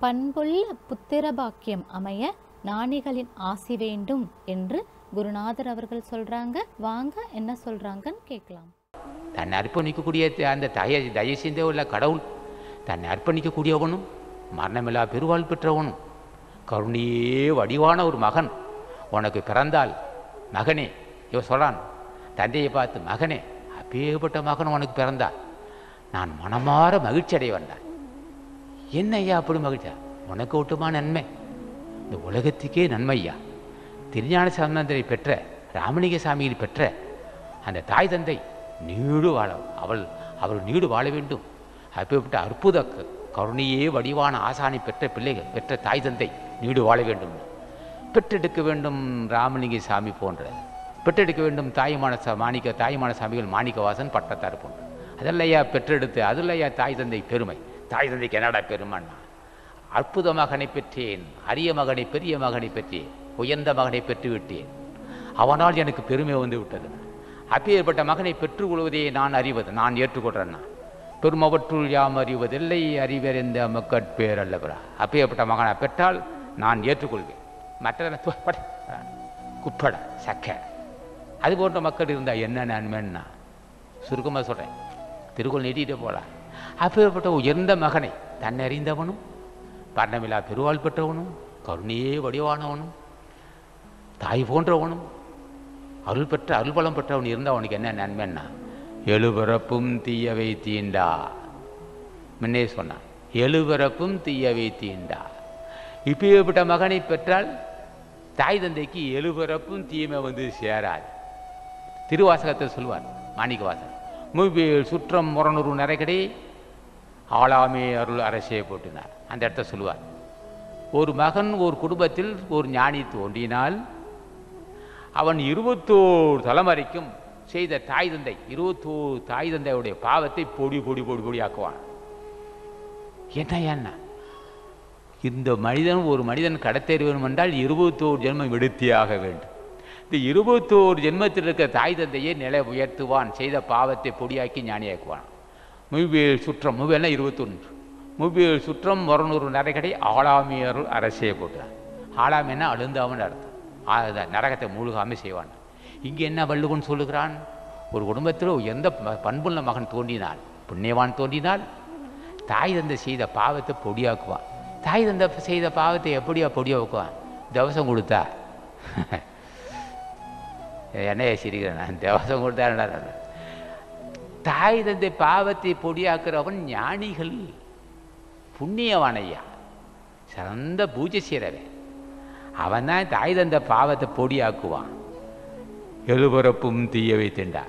பண்புள்ள புத்திரபாக்கியம் அமைய ஞானிகளின் ஆசி வேண்டும் என்று குருநாதர் அவர்கள் சொல்றாங்க. வாங்க என்ன சொல்றாங்கன்னு கேட்கலாம். தன்னை அர்ப்பணிக்கக்கூடிய த- அந்த தய தயவு செய்த உள்ள கடவுள் தன்னை அர்ப்பணிக்கக்கூடியவனும் மரணமில்லா பெருவாள் பெற்றவனும் கருணையே வடிவான ஒரு மகன். உனக்கு பிறந்தால் மகனே இவன் சொல்கிறான் தந்தையை பார்த்து மகனே அப்பேற்பட்ட மகன் உனக்கு பிறந்தா நான் மனமாற மகிழ்ச்சி அடைய வந்தான் என்ன ஐயா அப்படி மகிழ்ச்சியா உனக்கு ஒட்டுமா நன்மை? இந்த உலகத்துக்கே நன்மையா திருஞான சம்பந்தரை பெற்ற ராமலிங்க சாமியில் பெற்ற அந்த தாய் தந்தை நீடு வாழ அவள் அவள் நீடு வாழ வேண்டும். அப்பேற்பட்ட அற்புத கருணையே வடிவான ஆசானை பெற்ற பிள்ளைகள் பெற்ற தாய் தந்தை நீடு வாழ வேண்டும். பெற்றெடுக்க வேண்டும் ராமலிங்க சாமி போன்ற பெற்றெடுக்க வேண்டும் தாய்மான மாணிக்க தாய்மான சாமிகள் மாணிக்கவாசன் பட்டத்தார் போன்ற. அதல்லையா பெற்றெடுத்து அதுலையா தாய் தந்தை பெருமை. தாய் தந்தைக்கு என்னடா பெருமண்ணா அற்புத மகனை பெற்றேன் அரிய மகனை பெரிய மகனை பெற்றேன் உயர்ந்த மகனை பெற்று விட்டேன் அவனால் எனக்கு பெருமை வந்து விட்டது. அப்பேற்பட்ட மகனை பெற்றுக்கொள்வதே நான் அறிவது நான் ஏற்றுக்கொள்றேன்னா? பெருமவற்றுள் யாம் அறிவதில்லை அறிவறிந்த மக்கட்பேர் அல்லவரா? அப்பேற்பட்ட மகனை பெற்றால் நான் ஏற்றுக்கொள்வேன். மற்ற குப்பட சக்க. அது போன்ற மக்கள் இருந்தால் என்ன நன்மைன்னா? சுருக்கமாக சொல்கிறேன் திருக்குள் நீட்டிகிட்டே போகலாம் அப்பேற்பட்ட உயர்ந்த மகனை தன்னறிந்தவனும் பர்ணமிலா பெருவாள் பெற்றவனும் கருணையே வடிவானவனும் தாய் போன்றவனும் அருள் பெற்ற அருள்பலம் பெற்றவன் இருந்தால் அவனுக்கு என்ன நன்மைன்னா எழுபிறப்பும் தீயவை தீண்டா. முன்னே சொன்னான் எழுபிறப்பும் தீயவை தீண்டா. இப்பேற்பட்ட மகனை பெற்றால் தாய் தந்தைக்கு எழுபிறப்பும் தீமை வந்து சேராது. திருவாசகத்தை சொல்வார் மாணிக்கவாசன் மூவியல் சுற்றம் முரணூறு நரைகடை ஆளாமே அருள் அரசே போட்டினார் அந்த இடத்த சொல்லுவார் ஒரு மகன் ஒரு குடும்பத்தில் ஒரு ஞானி தோன்றினால் அவன் இருபத்தோரு தலைமுறைக்கும் செய்த தாய் தந்தை இருபத்தோரு தாய் தந்தையுடைய பாவத்தை பொடி பொடி பொடி பொடி ஆக்குவான் என்ன என்ன? இந்த மனிதன் ஒரு மனிதன் கடத்தேற வேண்டும் என்றால் இருபத்தோரு ஜென்மம் எடுத்தியாக வேண்டும். இந்த இருபத்தோரு ஜென்மத்தில் இருக்க தாய் தந்தையை நிலை உயர்த்துவான் செய்த பாவத்தை பொடியாக்கி ஞானியாக்குவான். முவியல் சுற்றம் முவியல்னா இருபத்தொன்று முவியல் சுற்றம் முரநூறு நரகடை ஆளாமியருள் அரசே போட்டான் ஆளாமின்னா அழுந்தாமன்னு அர்த்தம். அதுதான் நரகத்தை மூழ்காமல் செய்வான். இங்கே என்ன வள்ளுவன் சொல்லுகிறான்? ஒரு குடும்பத்தில் எந்த பண்புள்ள மகன் தோன்றினால் புண்ணியவான் தோன்றினால் தாய் தந்தை செய்த பாவத்தை பொடியாக்குவான். தாய் தந்தை செய்த பாவத்தை எப்படியா பொடியாக்குவான்? தவசம் கொடுத்தா. என்னைய சிரிக்கிறேன் நான். தவசம் கொடுத்தா என்ன தாய் தந்தை பாவத்தை பொடியாக்குறவன் ஞானிகள். புண்ணியவானையா. சிறந்த பூஜை செய்கிறவன் அவன் தான் தாய் தந்தை பாவத்தை பொடியாக்குவான். எழுபுறப்பும் தீயவை திண்டா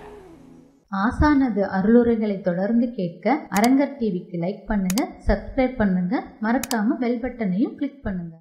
ஆசானது அருளுரைகளை தொடர்ந்து கேட்க அரங்கர் டிவிக்கு லைக் பண்ணுங்க சப்ஸ்கிரைப் பண்ணுங்க. மறக்காம பெல் பட்டனையும் கிளிக் பண்ணுங்க.